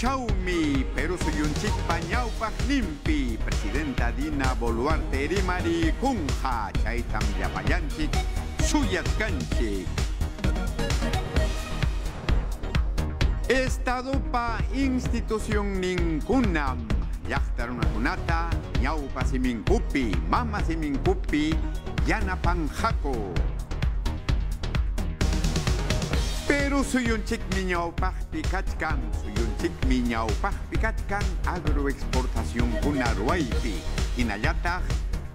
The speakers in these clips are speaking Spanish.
Punchaumi, Perú suyunchik pañaupa limpi, Presidenta Dina Boluarte Erimari Kunja, Chaitam Yapayanchik, Suyatkanchik. Estado pa institución ningunam, Yachtaruna kunata, Ñaupa siminkupi, Mama siminkupi, Yana panjako. Pero suyunchik miñaupaj pikachkan, suyunchik miñaupaj pikachkan agroexportación kuna ruaypi, hinallataj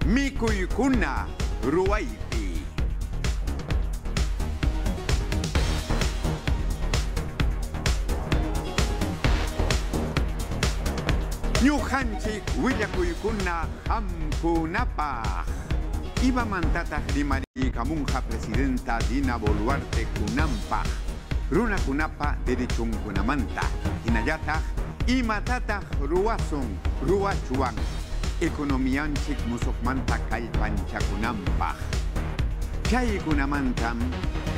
mikuy kuna ruaypi. Ñujanchik willakuykuna hamkunapaj. Iba mantata rimari kamunja presidenta Dina Boluarte kunampaj. Runa kunapa derechun kunamanta. Hinayata imatata ruason ruachuan. Ekonomianchik musokmanta kallpancha kunampaj. Chay kunamantam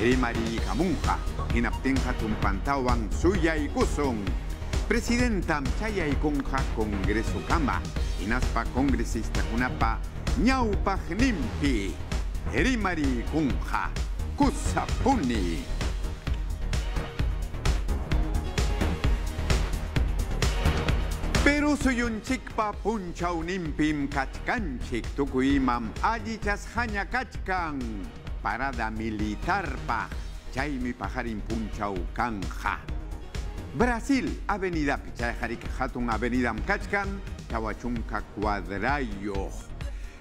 rimari kamunja. Hinaptenja tumpantawan suyaykuson. Presidentam chayaykunja Congreso Kama. Inaspa congresista kunapa Ñaupaj nimpi, Erimari kunja, kusapuni. Pero soy un chikpa puncha unimpim kachkanchik tukuyimam allichas kachkan parada militar pa chaymi pajarin punchau kanja. Brasil, avenida Pichajarik Hatun avenida Mkachkan, Chawachunka Cuadrayo.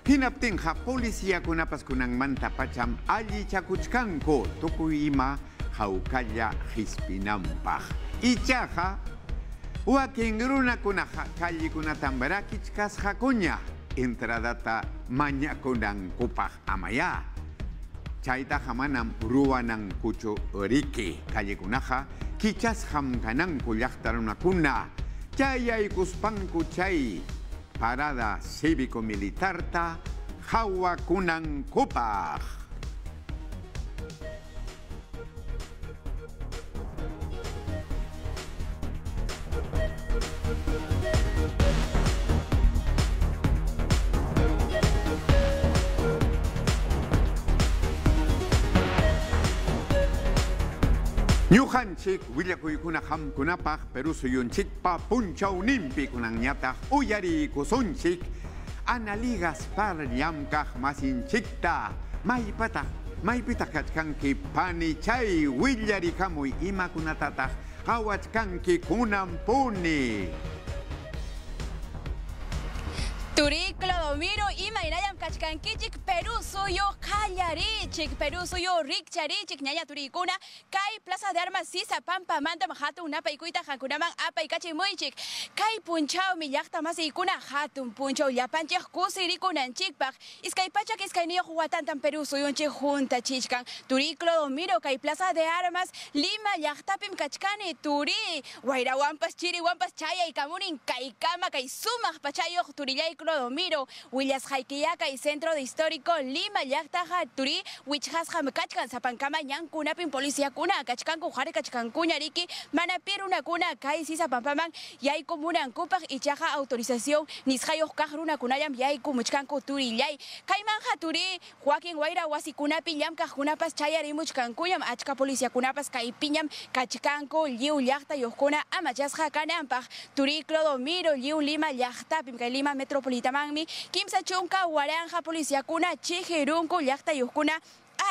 Hinaptinja policía kunapas kunanmanta pacham alli chakuchkanko tukuyima haukalla hispinampaj. Ichaja wakin runakunaja kallikunatan barakichkasja kuña entradata mañakunankupaj amaya. Chayta hamanam ruwanan kuchu riki kallikunaja kichas hamkananku llaqtarunakuna chayaykuspanku chay parada cívico-militarta Jawa Kunan Kupaj. Ñujanchik willakuykuna hamkunapaj Perú suyunchikpa punchaw nimpi kunanñataq uyari kusunchik analigas par llamkaq masinchikta maypataq maypitaq kachkanki pani chay willarikamuy imakunatataq qawachkanki kunampuni Turi, Clodomiro y Mayrayam Kachkankichik, Perú suyo Kallarichik, Perú suyo Rikcharichik, Ñaña Turikuna, Kai Plaza de Armas Sisa Pampa Manda Mahatu Napa Ikuita Hankunaman Apa Ikachi Muichik, Kai Punchao Millakta Masikuna Hatun Punchao Yapanchik Kusirikunan Chikpach, Iskay Pachak Iskaynio Huatantan Perú suyo Junta Chichkan, Turi, Clodomiro, Kai Plaza de Armas, Lima Yaktapim Kachkani, Turi, Guaira Wampas Chiri Wampas Chaya y Kamunin, Kai Kama, Kai Sumach Pachayo, Turillay Clodomiro, Willas Jaiquiyaca y Centro de Histórico Lima, Yaktaja, Turi, Wichjas Jamkachkan, Zapancama, Yankunapin, Policía Kuna, Kachkan, Kujare, Kachkan, Kuñariki, Manapir, una cuna, Kai, Sisa, Pampaman, Yay, Comuna, Kupaj y Chaja, autorización, Nisjayos, Kajruna, Kunayam, Yay, Kumuchkan, Turi, Yay, Kaimanja, Turi, Joaquín Guaira, Wasikunapi, Yam, Kajunapas, Chayari, Muchkan, Kuyam, Achka, Policía Kunapas, Kaipiñam, Kachkanko, Liu, Yakta, Yoskuna, Amachasja, Kanampaj, Turi, Clodomiro, Liu, Lima, Yakta, Pimka, Lima, Metropolitana, Kimsa Chunka, Waranja, Policía Kuna, Chijerunko, Yakta, Yoskuna,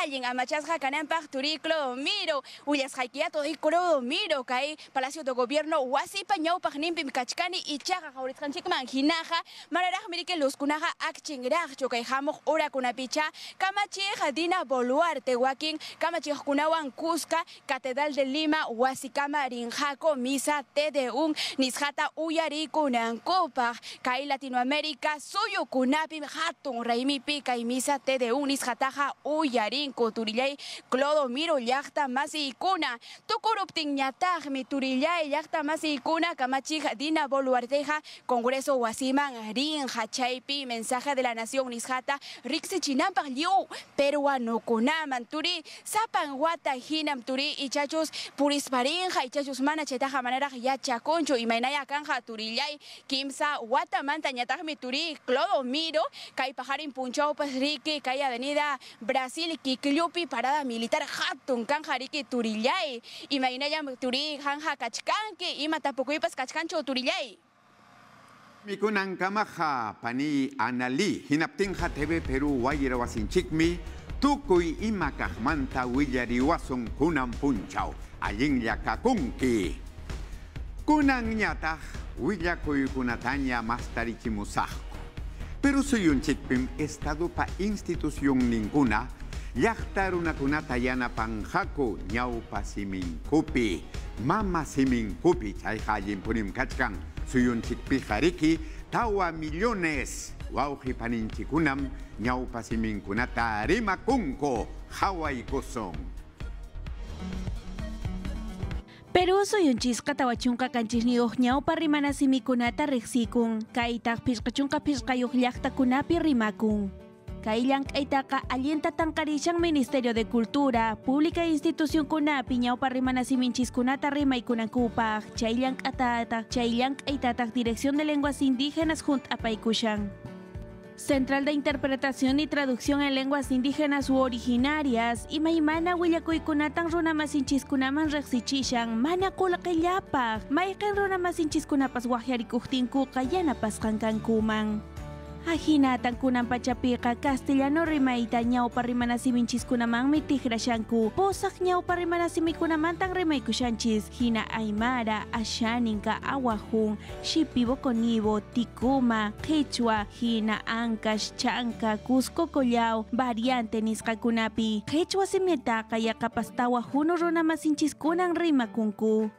alguien amachasja canampa turiclo miro uyas haikiato y coro miro kai palacio de gobierno wasi pañau pagnimpim kachkani y chaga jaurizkan chikman hinaja mararaj mirike los kunaja akchingraj chokay hamoj ora kunapicha kamachi jadina boluarte wakin kamachi kunawan cusca catedral de lima wasi rinjako misa td1 nisjata uyari kunankopaj kai latinoamérica suyo kunapim hatun raimipi kai misa td1 nisjataja uyari cinco turillay Clodomiro llaqta masiykuna tukuruptin ñataqmi turillay llaqta masiykuna kamachik Dina Boluarteja Congreso wasiman rinja chaypi mensaje de la nación nisjata riqsichinanpaq liu peruanokunaman turi sapan wata hinam turi ichachus purisparinja ichachus mana chaytaqa manaraq yachakunchu imaynaya kanja turillay kimsa watamanta ñataqmi turi Clodomiro kay pajarin punchawpas riki kay avenida Brasil Kiklyupi parada militar hatun kanja riki turillay imaynaya turi janja kachkanki ima tapukuypas kachkanchu turillay. Mikunan kamaha pani anali hinaptinja TV Perú wayra wasinchikmi tukuy ima kahmanta willariwason kunan punchaw allin llakakunki kunan ñataq willakuykunataña mastarichimusaqku Pero suyunchikpim estado pa institución ninguna llaqta runakunata yanapanjaku ñawpa siminkupi. Mama siminkupi chayqa allinpunim kachkan. Suyunchikpi qariki tawa millones. Wawqi paninchikunam ñawpa siminkunata rimakunku hawaykusun Perú suyunchisqa tawachunqa kanchisniyuq ñawpa rimanasimikunata riqsikun kaytaq pirqachunqa pirqayuq llaqtakunapi rimakun kay llank'aytaqa allinta tanqarishan Ministerio de Cultura Pública e Institucionkunapi ñawpa rimanasiminchiskunata rimaykunankupaq chay llank'atataq chay llank'aytataq Dirección de Lenguas Indígenas junt'apaykushan Central de Interpretación y Traducción en Lenguas Indígenas u Originarias, imaymana willakuykunatan runamasinchikunaman reqsichishan, mana qulqillapaq, mayqin runamasinchikunapas waqyarikuqtinkuqa yanapasqankankuman. Ahinatan kunan pachapiqa castellano rimayta ñawpa rimanasiminchikunamanmi tiqrashanku, posaq ñawpa rimanasimikunamantaq rimaykushanchis, hina aymara, ashaninka, awajun, shipibo konibo, tikuma, quechua, hina ancash, chanka, cusco collao, variante nisqakunapi. Quechua simitaqa yaqapastawa hunu runamasinchikunan rimakunku.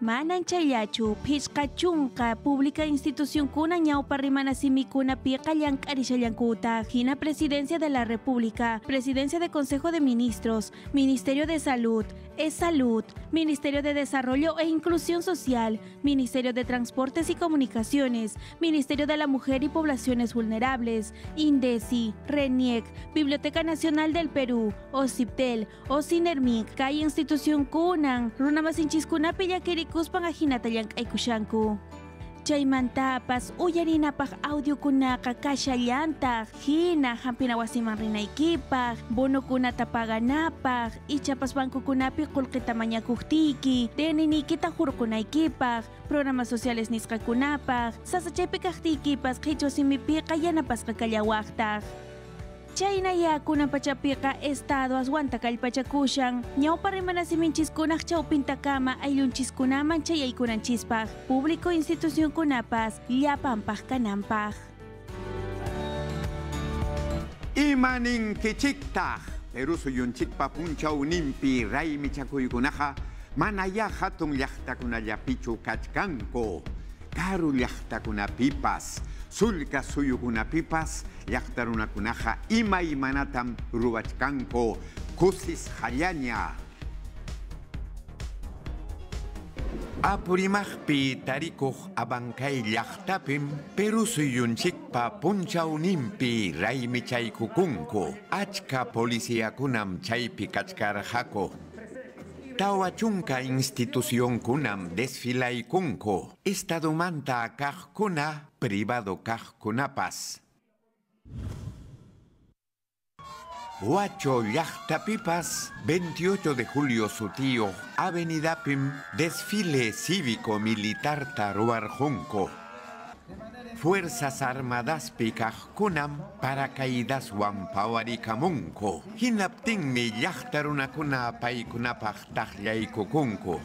Manan chayachu, pishqachunqa pública institución kuna ñawpa rimanasimikuna piqa llank'arishallankuta, hina Presidencia de la República, Presidencia de Consejo de Ministros, Ministerio de Salud, E-Salud, Ministerio de Desarrollo e Inclusión Social, Ministerio de Transportes y Comunicaciones, Ministerio de la Mujer y Poblaciones Vulnerables, INDECI, RENIEC, Biblioteca Nacional del Perú, OCIPTEL, OCINERMIC, Kay Institución Kunan, Runamasinchikunapi kuspan ahinata llank'aykushanku chaymantapas uyarinapaq audiokunaqa kashallantaq hina hampina wasiman rinaykipaq bonokunata paganapaq ichapas bankukunapi qullqita mañakuqtiyki TNNiykita hurqunaykipaq programas sociales nisqakunapaq sasachaypi kaqtiykipas qhichwa simipiqa yanapasqa kallawaqtaq chayna yakuna pachapiqa estado aswanta kallpachakushan ñawpa rimanasiminchikkunaq chawpintakama ayllunchikkunaman chayaykunanchispaq público institucionkunapas llapanpaq kananpaq imanin kichiktaq Perú suyunchikpa punchaw nimpi raymi chakuykunaqa manaya hatun llaqtakunallapichu kachkanku karu llaqtakunapipas sulka suyukunapipas llaqtarunakunaqa ima imanatam ruwachkanku kusis hallaña Apurimaqpi tarikuq abankay llaqtapim Perú suyunchikpa punchawnimpi raymi chaykukunku achka policiakunam chaypi kachkarqaku Tawa chunka institución kunam desfilaykunku Estadumanta kaqkuna privado kaqkunapas Huacho Pipas, 28 de julio su tío, Avenida Pim, desfile cívico militar Taruar Junco. Fuerzas Armadas Kunam, paracaídas Wampawari Kamunko. Hinaptin mi yachtarunakuna paikunapaj tajlaykukunku.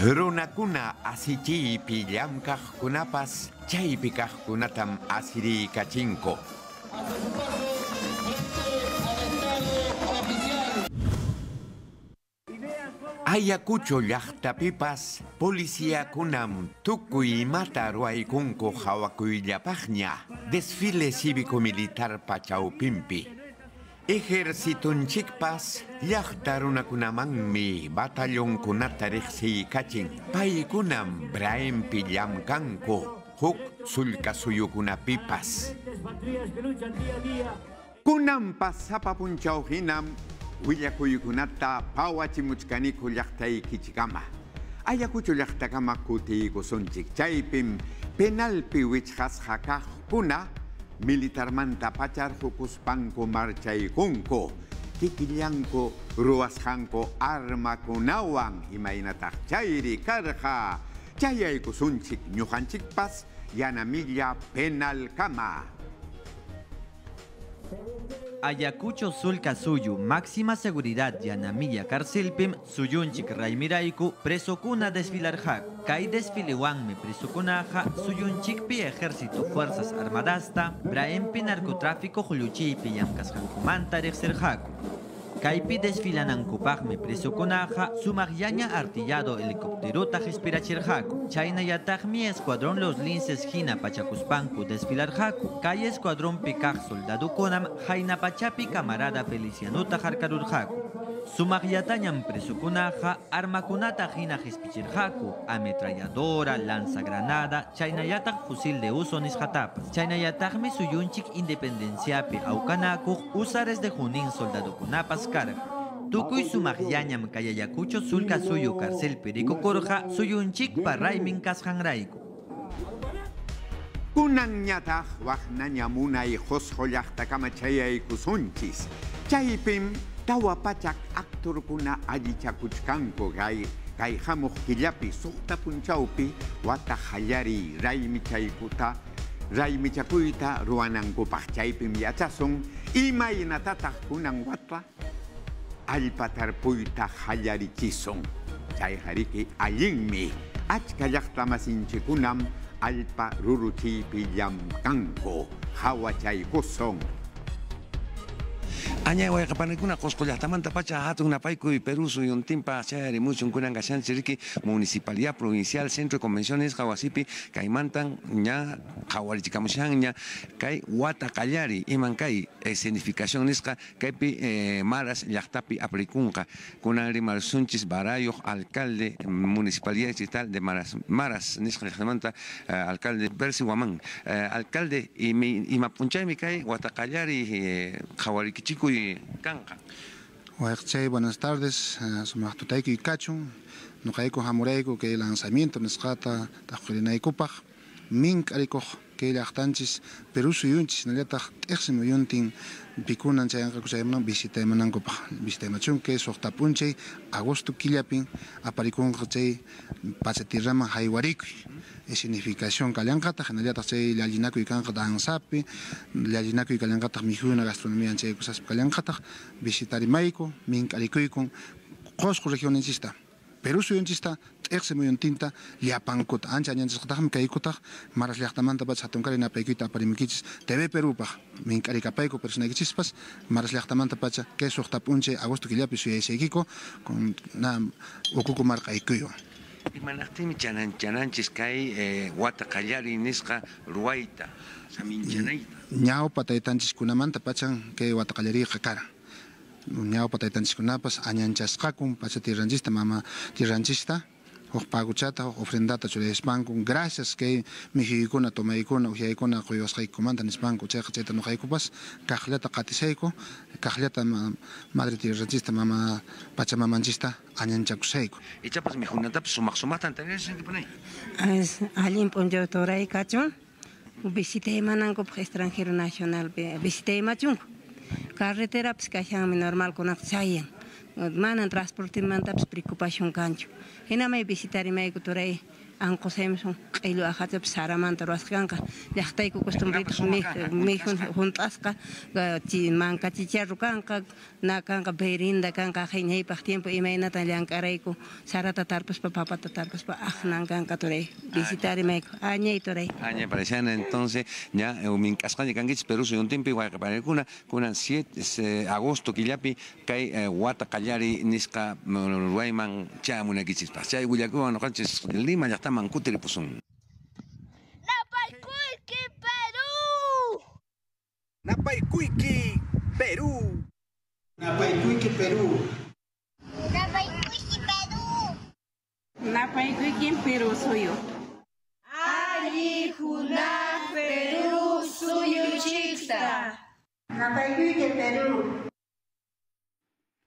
Runakuna asichipi llamkaqkunapas chaypi kaqkunatam asiri kachinko. Ayacucho llaqtapipas kunam tukuy imata ruaykunku hawakuyllapaqña desfile cívico-militar pachawpinpi. Ejércitunchikpas llaqta runakunamanmi batallonkunata riqsiykachin paykunam Braempi llamkanku huk sulka suyukunapipas. Kunampas sapapunchawhinam willakuykunata pawachimuchkaniku llaqtaykichikama. Ayakuchu llaqtakama kutiykusunchik chaypim penalpi wichqasqa kaqkuna militarmanta pacharhukuspanku marchaykunku kikillanku ruwasqanku armakunawan imaynataq chayri chayaykusunchik ñuqanchikpas yanamilla penal kama Ayacucho Sulca Suyu, máxima seguridad Yanamilla Carcelpim, Suyunchik Raimiraiku, Presokuna desfilarjak, Kai desfilewanme Presokunaja, Suyunchikpi Ejército Fuerzas Armadasta, Braempi Narcotráfico Juluchipi Yamkasjankumanta Rexerjaku. Kaypi desfilanankupaqmi presukunaqa sumayaña artillado helicópterota respirachirqaku. Chhaynallataqmi escuadrón Los Linces hina pachakuspanku desfilarqaku. Kay escuadrónpi kaq soldadukunam pachapi camarada Felicianuta harkarurqaku. Sumagyatañan presukunaqa armakunata hina hispichirqaku. Ametralladora, lanzagranada, chaynayataq fusil de uso nisqatapas. Chaynayataqmi suyunchik independenciapi awkanakuq usares de Junín soldadukunapas karqa. Tukuy sumaqllañam kayayakucho sulka suyu karcel perico korja suyunchik parraymin kasqanrayku. Kunan ñataq waqnañamunay qosqollaqtakama chayaykusunchis. Chaypim tawa pachak aktorkuna allichakuchkanku kay kay hamuq killapi suqta punchawpi wata hallari raymichaykuta raymichakuyta ruwanankupaq chaypim yachasun imaynatataq kunan wata allpa tarpuyta hallarichisun chay hariki allinmi achka llaqtamasinchikunam allpa ruruchiypi llamkanku hawachaykusun Aña wayqapanikuna qusqullaqtamanta pacha hatun napaykuy Perú suyuntinpa chayari muchun kunan kashanchiriki municipalidad provincial centro de convenciones qawasipi kaymantan ña qhawarichikamushan ña kay wata qallari iman kay escenificación nisqa kaypi eh, maras llaqtapi aplikunqa kunan rimarsunchis barayoq alcalde municipalidad distrital de maras maras nisqa llaqtamanta eh, alcalde Percy Guamán eh, alcalde imapunchaymi kay wata qallari qhawarikichik Chikuy kanqa. Waqchay, buenas tardes. Eh, Sumaqtutayku y kachun. Nuqayku hamurayku que lanzamiento nisqata taqurinaykupaq. Mink arikuq que llaqtanchis Perú suyunchis nallataq t'iqsi muyuntin pikunan chayanqaku chaymanan visitaymanankupak visitaymachunki suqtapunchay agosto killapin aparikunqa chay pachatirraman haywarikuy escenificación kallanqataq hinallataq chay llallinakuy kanqa danzapi llallinakuy kallanqataq mikhuyna gastronomía chay kusaspa kallanqataq visitarimayku mink'arikuykun qosqu regioninchista Perú suyunchista t'iqsi muyuntinta llapankuta ancha añanchisqataqmi kaykutaq maras llaqtamanta pacha hatunkari napaykuyta aparimikichis TV Perúpaq mink'arikapayku personaykichispas maras llaqtamanta pacha kay suqtap'unchay agosto killapi suyaysaykiku na ukuku marqaykuywan Imanaqtimi chanan chananchis kay eh, wata qallari nisqa ruwayta saminchanayta ñawpa taytanchiskunamanta pachan kay wata qallariqa karan ñawpa taytanchiskunapas añanchasqakun pacha tirranchista mama tirranchista huk paguchata huk ofrendata churayaspankun gracias kay mihiykuna tomaykuna uhiaykuna quyuwasqaykumanta nispanku chayqa chayta nuqaykupas kaqllata qatisayku kaqllata madre tirranchista mama pachamamanchista añanchakusayku ichapas mijunatapas sumaq sumaqta antarirasaykipunay allin p'unchaw turaykachun visitaymanankupak extranjero nacional visitaymachunku Carreterapis kajanmi normalkunaqa chayan manan transportemantapis preocupación kanchu hinaman visitarimayku turay costumbrita mijun juntasqa chi manka chicharru kanqa na kanqa berinda kanqa ajiñaypaq tiempo visitar imayku añay turay añay pareciana entonces ya mink'asqaña kankichis wayqapanikuna kunan 7 agosto killapi kay wata qallari nisqa ruwayman chamunakichispa chay willakuwan noqanchis Lima llaqtaman kutiripusun Napaykuiki Perú. Napaykuiki Perú. Napaykuiki Perú. Napaykuiki Perú. Napaykuikin Perú suyo Ali hunaq Perú suyuchikta napaykuikin Perú.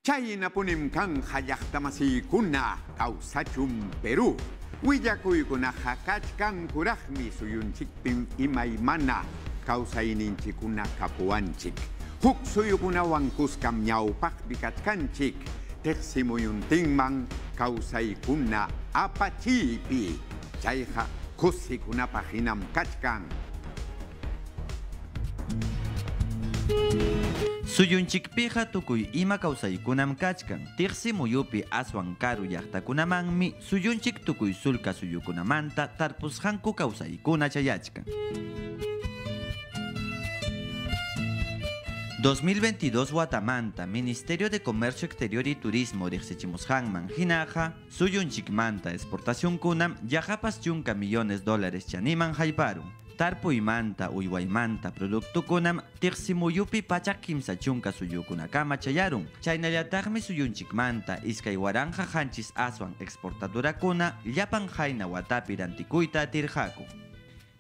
Chaynapunim kan llaqtamasikuna kawsachum Perú willakuykunaqa kachkankuraqmi suyunchikpim imaymana kawsayninchikuna kapuwanchik huk suyukunawan kuskam ñawpaqpi kachkanchik tiqsimuyuntinman kawsaykuna apachiypi chayqa kusikunapaq hinam kachkan Suyunchikpiqa tukuy ima kawsaykunam kachkan. Tiqsi muyupi aswan karu llaqtakunamanmi suyunchik tukuy sulka suyukunamanta tarpusqanku kawsaykuna chayachkan. 2022 Guatamanta, Ministerio de Comercio Exterior y Turismo riqsichimusqanman hinaqa suyunchikmanta exportación kunam yajapas chunka millones dólares chaniman hayparun. Tarpuymanta, uywaymanta, productukunam tiqsimuyupi pachak kimsa chunka suyukunakama chayarun. Chaynallataqmi suyunchikmanta iskay waranja hanchis aswan exportadorakuna llapan hayna watapi rantikuyta atirqaku.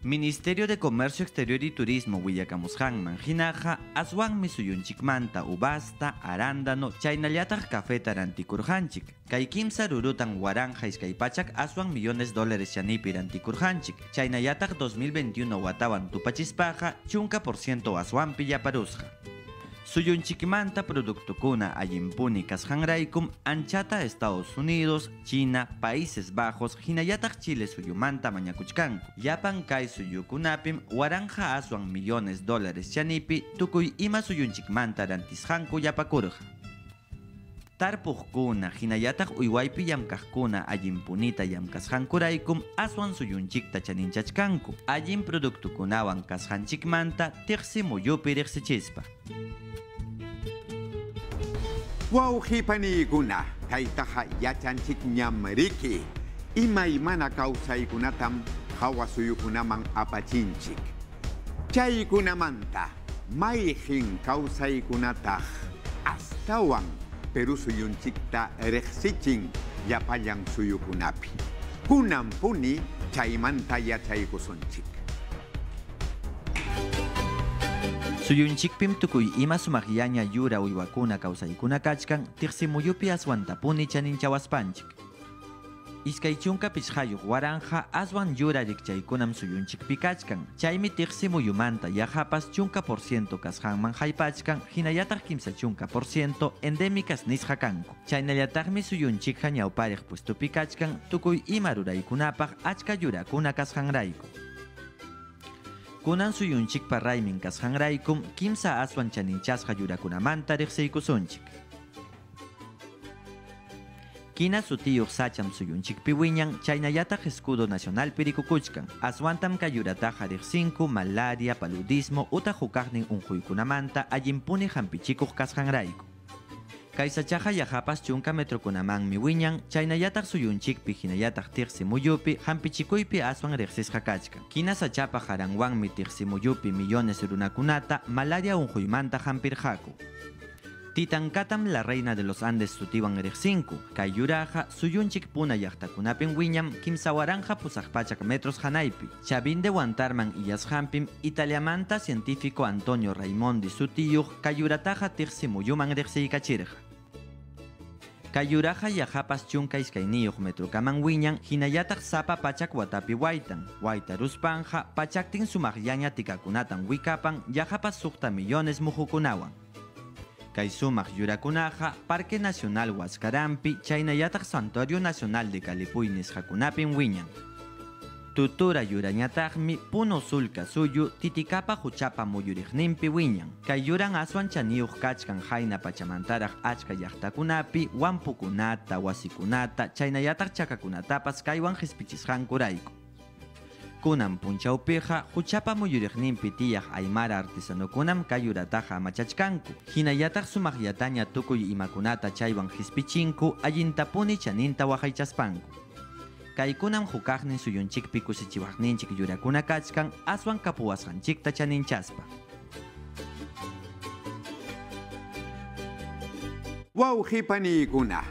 Ministerio de Comercio Exterior y Turismo Willakamushanman hinaqa aswanmi suyunchikmanta ubasta, arándano, chaynallataq cafeta rantikurhanchik. Kay kimsa rurutan waranja iskaypachak aswan millones dólares chanipi rantikurhanchik. Chaynallataq 2021 watawan tupachispaqa chunka por ciento aswanpi yaparusqa. Suyunchikmanta productukuna allimpuni kasqanraykum anchata Estados Unidos, China, Países Bajos, hinallataq Chile suyumanta mañakuchkanku. Yapan kay suyukunapim waranja aswan millones dólares chanipi tukuy ima suyunchikmanta rantisqanku yapakurqa. Tarpuqkuna hinallataq uywaypi llamkaqkuna allimpunita llamkasqankuraykum aswan suyunchikta chaninchachkanku. Allin productukunawan kasqanchikmanta tiqsi muyupi riqsichispa. Wauqipanikuna kaytaqa yachanchik ñamriki imaymana kawsaykunatam hawasuyukunaman apachinchik chaykunamanta mayqin kawsaykunataq astawan Perú suyunchikta riqsichin llapallan suyukunapi kunampuni chaymanta yachaykusunchik Suyunchikpim tukuy ima sumaqllaña yura uywakuna kawsaykuna kachkan tiqsimuyupi aswantapuni chaninchawaspanchik. Iskay chunka pichqayuq waranja aswan yura rikchaykunam suyunchikpi kachkan. Chaymi tiqsimuyumanta yajapas chunka por ciento kasqanman haypachkan hinallataq kimsa chunka por ciento endémicas nisqa kanku. Chaynallataqmi suyunchikqa ñawpariq puestupi kachkan tukuy ima ruraykunapaq achka yurakuna kasqanrayku. Kunan suyunchikpa raymin kasqanraykum kimsa aswan chaninchasqa yurakunamanta riqsiykusunchik. Kina sutiyuq sacham suyunchikpi wiñan chaynallataq escudo nacional pirikukuchkan. Aswantam kayurataqa riqsinku, malaria, paludismo uta hukaqnin unquykunamanta allimpuni hampichikuq kasqanrayku. Kay sachaqa yajapas chunka metrokunamanmi wiñan, chaynallataq suyunchikpi hinallataq tiqsimuyupi hampichikuypi aswan riqsisqa kachkan. Kina sachapa haranwanmi tiqsimuyupi millones runakunata malaria unquymanta hampirqaku. Titankatam la reina de los Andes sutiwan riqsinku, kay yuraqa suyunchik puna llaqtakunapin wiñam kimsa waranja pusaqpachak metros hanaypi. Chavinde wantarman iyasqanpim Italiamanta científico Antonio Raimondi sutiyuq kayurataqa tiqsimuyuman riqsiykachirqa. Kayuraja yajapas chunka iskayniyuq metrukaman wiñan hinallataq sapa pachak watapi waytan. Wayta ruspanja pachaktin sumaqllaña tikakunatan wikapan yajapas suqta millones muhukunawan. Kay sumaq yurakunaqa Parque Nacional Huascarampi chaynallataq Santuario Nacional de Calipuy nisqakunapin wiñan. Tutura yurañataqmi puno sulka suyu titikapa huchapa muyuriqninpi wiñan. Kay yuran aswan chaniyuq kachkan hayna pachamantaraq achka llaqtakunapi wampukunata, wasikunata, chaynayataq chakakunatapas kaywan hispichisqankurayku. Kunan punchawpiqa huchapa muyuriqninpi tiyaq aymara artesanokunam kay yurataqa amachachkanku. Hinallataq sumaq yataña tukuy imakunata chaywan hispichinku allintapuni chaninta waqaychaspanku. Kaykunam hukaqnin suyunchikpi kusichiwaqninchik yurakuna kachkan aswan kapuwasqanchikta chaninchaspa. Wawqipaniykuna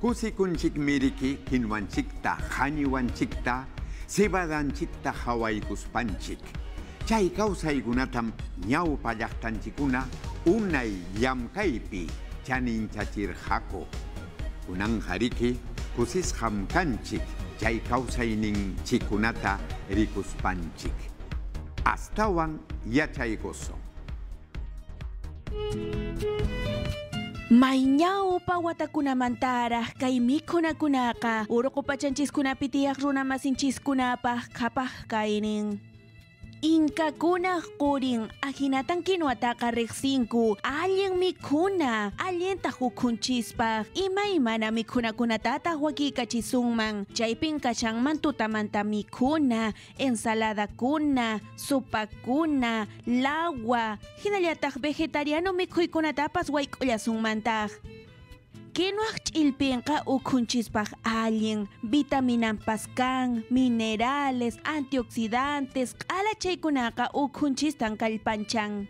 kusikunchik miriki kinwanchikta qhañiwanchikta sebadanchikta hawaykuspanchik chay kawsaykunatam ñawpa llaqtanchikuna unay llamkaypi chaninchachirqaku kunan qariki kusisqam kanchik chay kawsayninchikunata rikuspanchik astawan yachaykusun Mayñaw pawatakunamantaraj kay mikhunakunaqa uruqu pachanchis kunapi tiyak runa masinchis kunapaj kapaj kaynin. Inkakuna qurin ahinatan kinuataqa riqsinku allin mikhuna allinta hukunchispaq imaymana mikhunakunatataq wakikachisunman chaypin kashanman tutamanta mikhuna ensaladakuna supakuna lawa hinallataq vegetariano mikhuykunatapas wayk'ullasunmantaq Kinuaq ch'ilpinqa ukhunchispaq allin, vitaminanpas kan, minerales, antioxidantes, q'ala chaykunaqa ukhunchistan kallpanchan.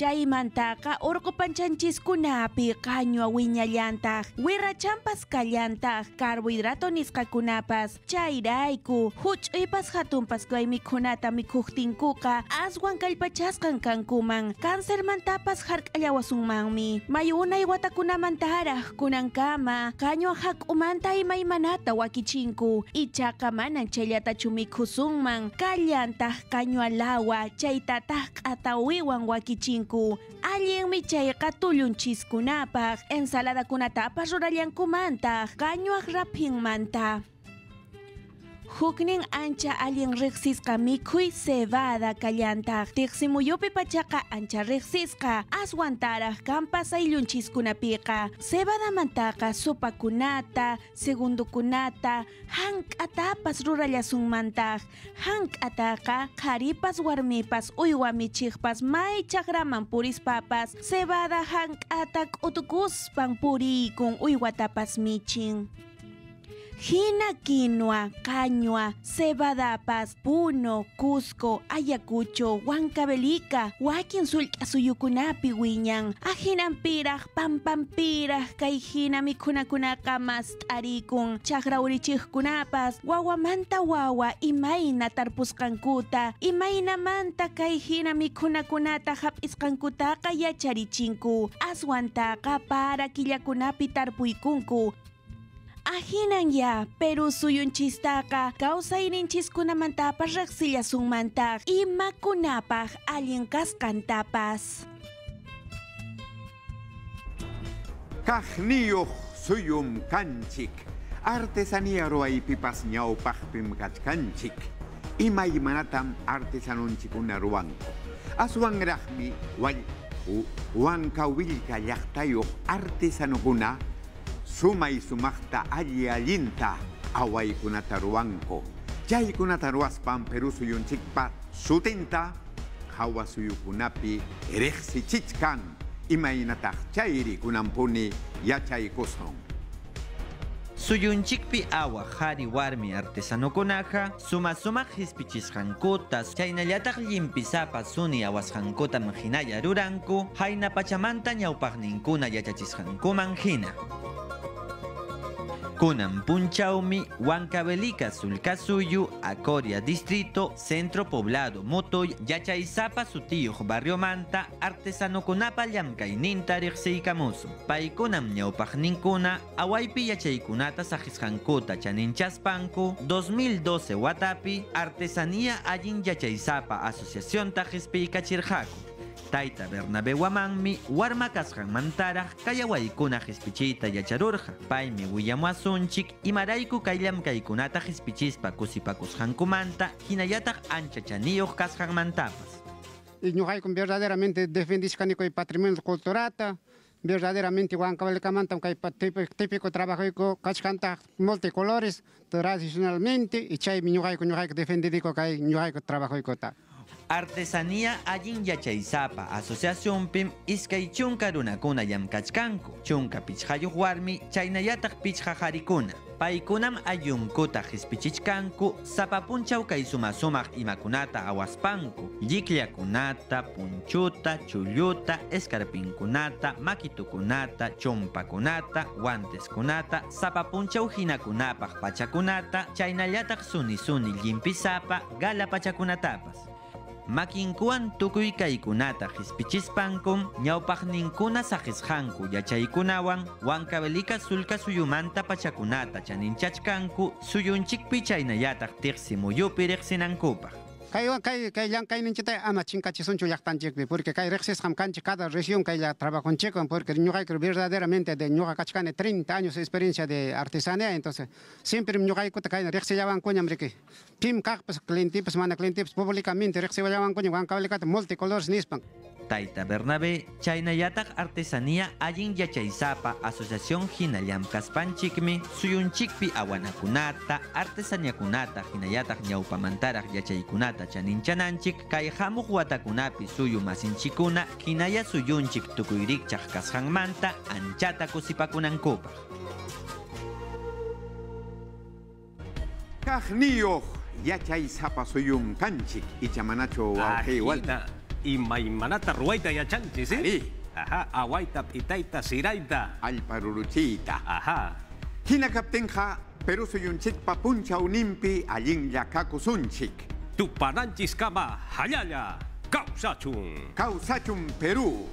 Chaymantaqa urqupanchanchikkunapi qañwa wiñallantaq, wirrachanpas kallantaq, carbohidrato nisqakunapas, chayrayku, huch'uypas hatunpas kay mikhunata mikhuqtinkuqa aswan kallpachasqan kankuman, cancermantapas hark'allawasunmanmi. Mayunay watakunamantaraq kunankama, qañwa hak'umanta imaymanata wakichinku, ichaqa manan chayllatachu mikhusunman, kallantaq qañwa lawa, chaytataq q'atawiwan wakichinku, allinmi chayqa tullunchikkunapaq, ensaladakunatapas rurallankumantaq, qañwaq rapinmanta. Huknin ancha allin riqsisqa mikhuy cebada kallantaq. Tiqsimuyupi pachaqa ancha riqsisqa. Aswantaraq kampas ayllunchikkunapiqa. Cebadamantaqa sopakunata, segundokunata, hank'atapas rurallasunmantaq. Hank'ataqa qharipas warmipas uywa michiqpas may chaqraman purispapas cebada hank'ata k'utukuspan puriykun uywatapas michin. Hina quinoa, cañua, cebadapas, puno, cusco, ayacucho, huancabelica, wakin sulka suyukunapi wiñan. Ajinampiraj, pampampiraj, kay hina mikunakunaqa mas t'arikun. Chakra urichikkunapas, wawamanta wawa, imayna tarpusqankuta, imaynamanta kay hina mikunakunata hap'isqankutaqa yacharichinku. Aswantaqa para killakunapi tarpuykunku. Ahinan ya, pero suyunchistaqa kawsayninchiskunamantapas riqsillasunmantaq imakunapaq allin kasqantapas. Kajniyuq suyum kanchik, artesanía ruwaypipas ñawpaqpim kachkanchik, imaymanatam artesanunchikuna ruwanku. Aswanraqmi wal- u- Huancawillka llaqtayuq artesanukuna sumay sumaqta alli allinta awaykunata ruwanku. Chaykunata ruwaspan Perú suyunchikpa sutinta hawa suyukunapi riqsichichkan imaynataq chayri kunampuni yachaykusun. Suyunchikpi awa qhari warmi artesanokunaqa suma sumaq hispichisqankutas chaynallataq llimpisapa suni awasqankutam hinalla ruranku hayna pachamanta ñawpaqninkuna yachachisqankuman hina. Kunan punchawmi Huancavelica Sulcasuyu, Acoria Distrito, Centro Poblado Motoy, Yachaysapa Sutiyuq Barrio Manta, Artesano Kunapa Llamkayninta riqsiykamusu. Paykunam ñawpaqninkuna awaypi yachaykunata saqisqankuta chaninchaspanku 2012 watapi Artesanía Allin Yachaysapa Asociación ta hisp'ikachirqaku. Taita Bernabé Wamanmi, warma kasqanmantaraq kayawaykuna hispichiyta yacharurqa. Paymi willamuasunchik imarayku kayllam kaykunata hispichispa kusipakusqankumanta hinallataq ancha chaniyuq kasqanmantapas. y ñuqayku verdaderamente defendishkaniku el patrimonio culturata, verdaderamente huancavelikamanta kay típico, típico trabajo kachkanta multicolores tradicionalmente y chaymi ñuqayku ñuqayku defendidiku kay ñuqayku trabajoykota. Artesanía allin yachaysapa asociación pim iskay chunka runakuna llamkachkanku. Chunka pichqayuq warmi chaynayataq pichqa harikuna. Paykunam ayunkuta hispichichkanku sapapunchaw kay suma sumaq imakunata awaspanku. Lliklakunata, punchuta, chulluta, escarpinkunata, makitukunata, chompakunata, guanteskunata, sapapunchaw hinakunapaq pachakunata, chaynallataq suni suni llimpisapa gala pachakunatapas. Makinkuan tukuy kaykunata hispichispankum ñawpaqninkuna saqisqanku yachaykunawan wankawelika sulka suyumanta pachakunata chaninchachkanku suyunchikpi chaynallataq tiqsi muyupi. Kay kay kay llan kay ninchita ama chinkachisunchu llaqtanchikpi porque kay riqsisqam kanchik cada región kay la trabajonchikwan porque ñuqayku verdaderamente de ñuqa kachkani 30 años de experiencia de artesanía entonces siempre ñuqaykuta kay riqsillawankuñam riki pim kaqpas clientipas mana clientipas públicamente riqsillawankuña wankawalikata multicolores nispan Taita Bernabé, chaynallataq artesanía allin yachaysapa asociación hinallam kaspanchikmi suyunchikpi awanakunata, artesaniakunata hinallataq ñawpamantaraq yachaykunata chaninchananchik kay hamuq watakunapi suyu masinchikuna hinalla suyunchik tukuyrikchaq kasqanmanta anchata kusipakunankupaq. Kajniyoh yachaysapa suyum kanchik ichamanacho wawqiywanta. y maimanata ruaita y achanchi, ¿sí? Sí. Ajá, aguaita, pitaita, siraita. Al paruruchita. Ajá. Hina captenja, pero soy papuncha unimpi, allin ya cacusunchik. Tu pananchis cama, hayaya, causachum. Causachum, Perú.